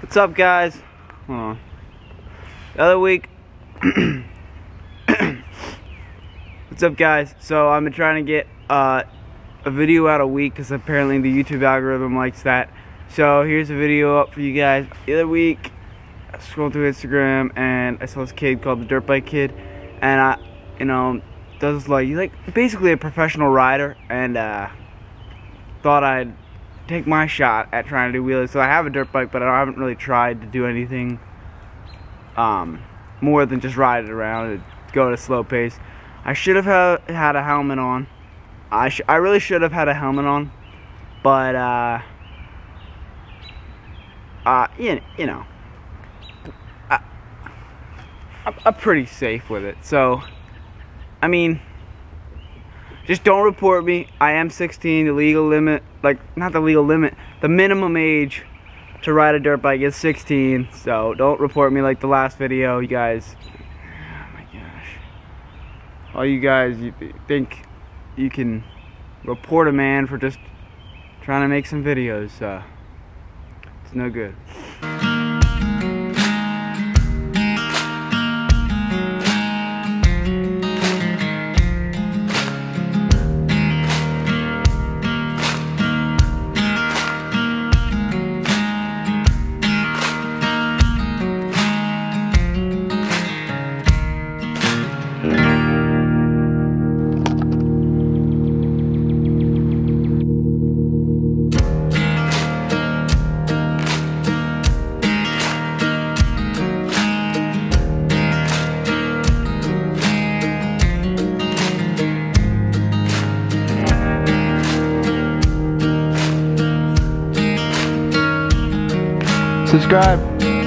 What's up, guys? Hold on. The other week. What's up, guys? So I've been trying to get uh, a video out a week because apparently the YouTube algorithm likes that. So here's a video up for you guys. The other week, I scrolled through Instagram and I saw this kid called the Dirt Bike Kid, and I, you know, does like he's like basically a professional rider, and uh, thought I'd take my shot at trying to do wheelies. So I have a dirt bike, but I haven't really tried to do anything um, more than just ride it around and go at a slow pace. I should have ha had a helmet on. I I really should have had a helmet on, but uh, uh, you, you know, I, I'm pretty safe with it. So, I mean, just don't report me. I am 16. The legal limit, like not the legal limit, the minimum age to ride a dirt bike is 16. So don't report me like the last video, you guys. Oh my gosh. All you guys, you think you can report a man for just trying to make some videos. Uh, it's no good. Subscribe.